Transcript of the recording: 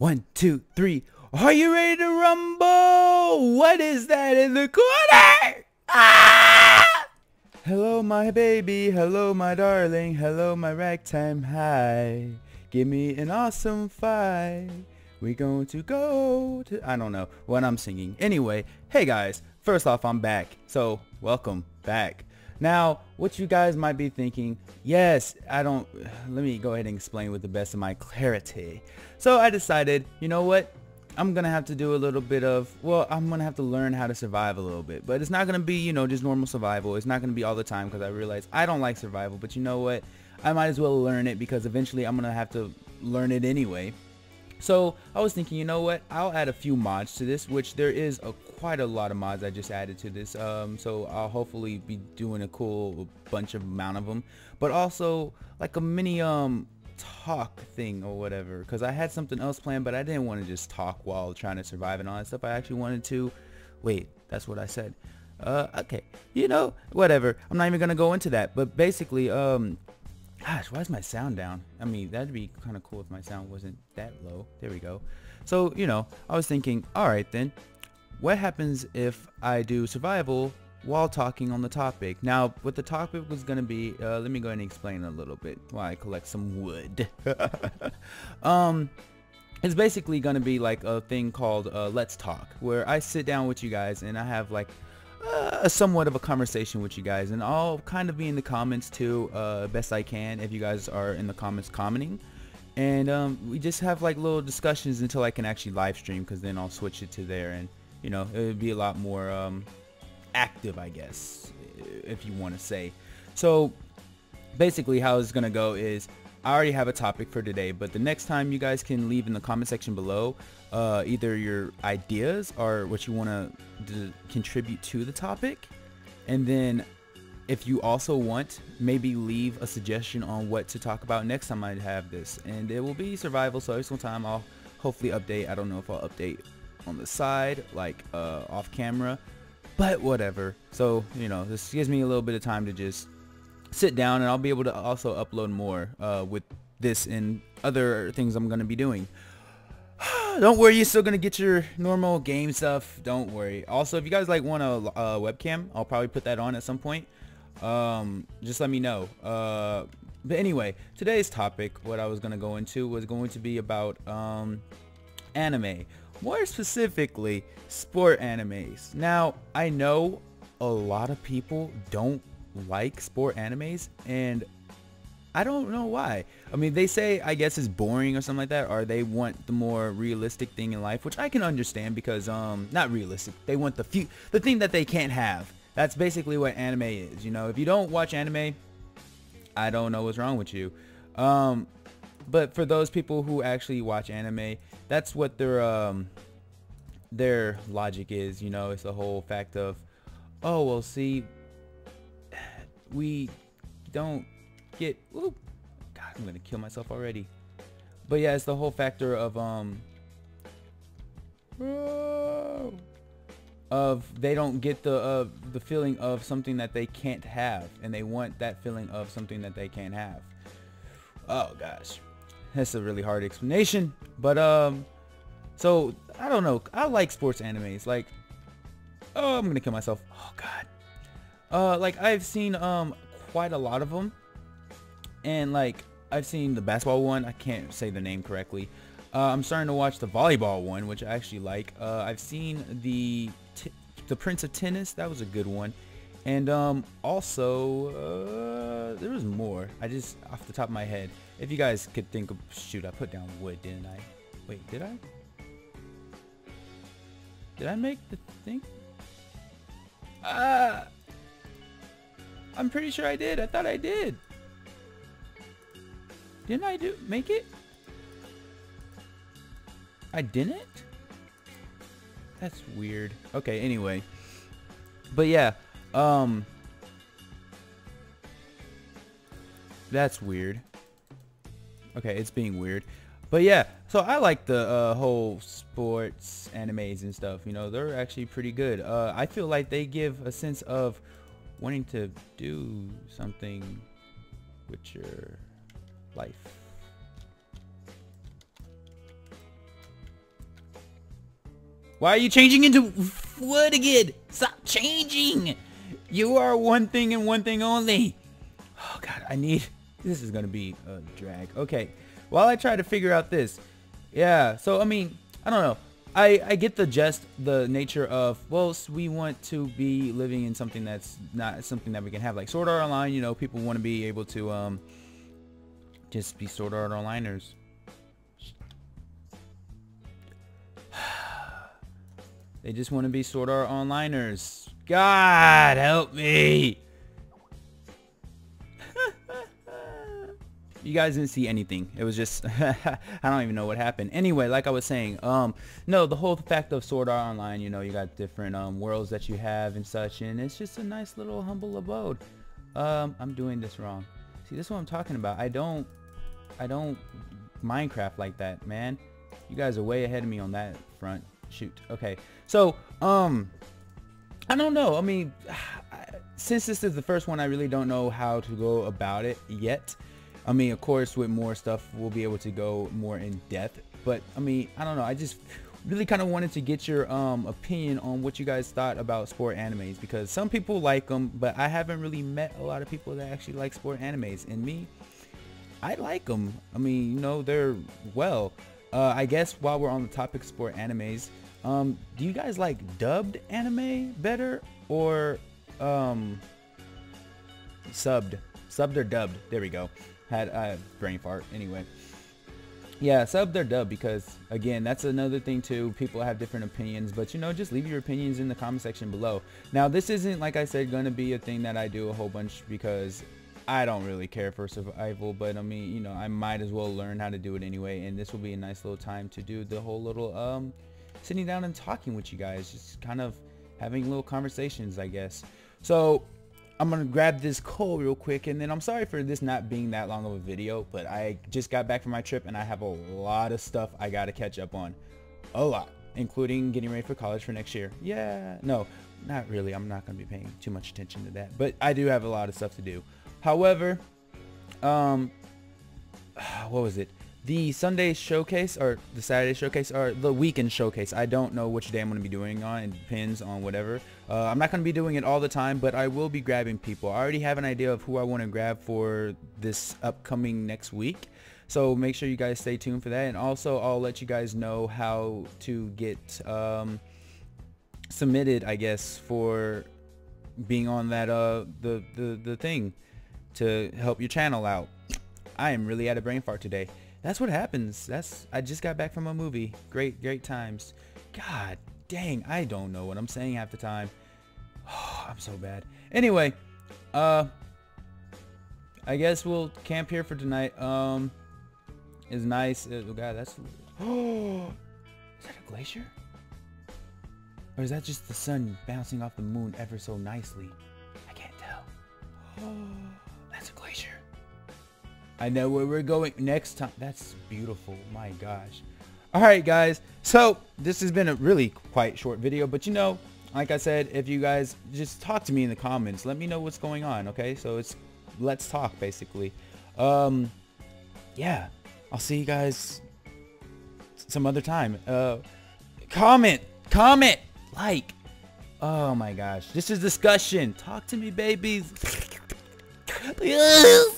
One, two, three. Are you ready to rumble? What is that in the corner? Ah! Hello, my baby. Hello, my darling. Hello, my ragtime high. Give me an awesome fight. We're going to go to... I don't know what I'm singing. Anyway, hey guys. First off, I'm back. So, welcome back. Now, what you guys might be thinking, yes, I don't, let me go ahead and explain with the best of my clarity. So I decided, you know what, I'm going to have to do a little bit of, well, I'm going to have to learn how to survive a little bit. But it's not going to be, you know, just normal survival. It's not going to be all the time because I realize I don't like survival. But you know what, I might as well learn it because eventually I'm going to have to learn it anyway. So I was thinking, you know what? I'll add a few mods to this, which there is a quite a lot of mods I just added to this. Um, so I'll hopefully be doing a cool bunch of amount of them, but also like a mini um talk thing or whatever. Because I had something else planned, but I didn't want to just talk while trying to survive and all that stuff. I actually wanted to. Wait, that's what I said. Uh, okay, you know, whatever. I'm not even gonna go into that. But basically, um, Gosh, why is my sound down? I mean, that'd be kind of cool if my sound wasn't that low. There we go. So, you know, I was thinking, alright then, what happens if I do survival while talking on the topic? Now, what the topic was going to be, uh, let me go ahead and explain a little bit while I collect some wood. um, it's basically going to be like a thing called uh, Let's Talk, where I sit down with you guys and I have like uh, somewhat of a conversation with you guys and I'll kind of be in the comments too uh, best I can if you guys are in the comments commenting and um, we just have like little discussions until I can actually live stream because then I'll switch it to there and you know it would be a lot more um, active I guess if you want to say so basically how it's gonna go is I already have a topic for today, but the next time you guys can leave in the comment section below uh, either your ideas or what you want to contribute to the topic. And then if you also want, maybe leave a suggestion on what to talk about next time I have this. And it will be survival, so every single time I'll hopefully update. I don't know if I'll update on the side, like uh, off camera, but whatever. So, you know, this gives me a little bit of time to just sit down and I'll be able to also upload more uh, with this and other things I'm going to be doing. don't worry, you're still going to get your normal game stuff. Don't worry. Also, if you guys like want a, a webcam, I'll probably put that on at some point. Um, just let me know. Uh, but anyway, today's topic, what I was going to go into was going to be about um, anime. More specifically, sport animes. Now, I know a lot of people don't like sport animes and I don't know why. I mean, they say I guess it's boring or something like that, or they want the more realistic thing in life, which I can understand because um, not realistic. They want the few the thing that they can't have. That's basically what anime is. You know, if you don't watch anime, I don't know what's wrong with you. Um, but for those people who actually watch anime, that's what their um, their logic is. You know, it's the whole fact of, oh well, see, we don't get... Ooh, God, I'm to kill myself already. But yeah, it's the whole factor of... um of they don't get the uh, the feeling of something that they can't have and they want that feeling of something that they can't have oh gosh that's a really hard explanation but um so I don't know I like sports animes like oh I'm gonna kill myself oh god uh, like I've seen um quite a lot of them, and like I've seen the basketball one. I can't say the name correctly. Uh, I'm starting to watch the volleyball one, which I actually like. Uh, I've seen the the Prince of Tennis. That was a good one. And um, also, uh, there was more. I just, off the top of my head, if you guys could think of, shoot, I put down wood, didn't I? Wait, did I? Did I make the thing? Ah! I'm pretty sure I did. I thought I did. Didn't I do make it? I didn't? That's weird. Okay, anyway. But yeah, um That's weird. Okay, it's being weird. But yeah, so I like the uh, whole sports animes and stuff. You know, they're actually pretty good. Uh, I feel like they give a sense of wanting to do something with your life. Why are you changing into wood again? Stop changing. You are one thing and one thing only. Oh god, I need... This is gonna be a drag. Okay, while I try to figure out this. Yeah, so I mean, I don't know. I, I get the gist, the nature of, well, we want to be living in something that's not something that we can have. Like Sword Art Online, you know, people want to be able to um, just be Sword Art Onliners. they just want to be Sword Art Onliners. God, help me! You guys didn't see anything. It was just, I don't even know what happened. Anyway, like I was saying, um, no, the whole fact of Sword Art Online, you know, you got different um, worlds that you have and such, and it's just a nice little humble abode. Um, I'm doing this wrong. See, this is what I'm talking about. I don't, I don't Minecraft like that, man. You guys are way ahead of me on that front. Shoot. Okay. So, um, I don't know. I mean, since this is the first one, I really don't know how to go about it yet. I mean, of course, with more stuff, we'll be able to go more in depth. But I mean, I don't know. I just really kind of wanted to get your um, opinion on what you guys thought about sport animes because some people like them, but I haven't really met a lot of people that actually like sport animes. And me, I like them. I mean, you know, they're well. Uh, I guess while we're on the topic of sport animes, um, do you guys like dubbed anime better or um, subbed? Subbed or dubbed? There we go had a brain fart anyway. Yeah, sub their dub because again, that's another thing too. People have different opinions, but you know, just leave your opinions in the comment section below. Now, this isn't like I said going to be a thing that I do a whole bunch because I don't really care for survival, but I mean, you know, I might as well learn how to do it anyway, and this will be a nice little time to do the whole little um sitting down and talking with you guys, just kind of having little conversations, I guess. So, I'm gonna grab this coal real quick and then I'm sorry for this not being that long of a video but I just got back from my trip and I have a lot of stuff I gotta catch up on. A lot including getting ready for college for next year. Yeah no not really. I'm not gonna be paying too much attention to that but I do have a lot of stuff to do. However um what was it the Sunday showcase or the Saturday showcase or the weekend showcase. I don't know which day I'm going to be doing on. It depends on whatever. Uh, I'm not going to be doing it all the time, but I will be grabbing people. I already have an idea of who I want to grab for this upcoming next week. So make sure you guys stay tuned for that. And also I'll let you guys know how to get um, submitted, I guess, for being on that uh the, the, the thing to help your channel out. I am really at a brain fart today that's what happens. That's I just got back from a movie. Great, great times. God dang, I don't know what I'm saying half the time. Oh, I'm so bad. Anyway, uh, I guess we'll camp here for tonight. Um, is nice. Uh, oh God, that's. Oh, is that a glacier? Or is that just the sun bouncing off the moon ever so nicely? I can't tell. Oh. I know where we're going next time. That's beautiful. My gosh. All right, guys. So this has been a really quite short video, but you know, like I said, if you guys just talk to me in the comments, let me know what's going on. Okay. So it's let's talk basically. Um, yeah, I'll see you guys some other time. Uh, comment, comment, like. Oh my gosh, this is discussion. Talk to me, babies.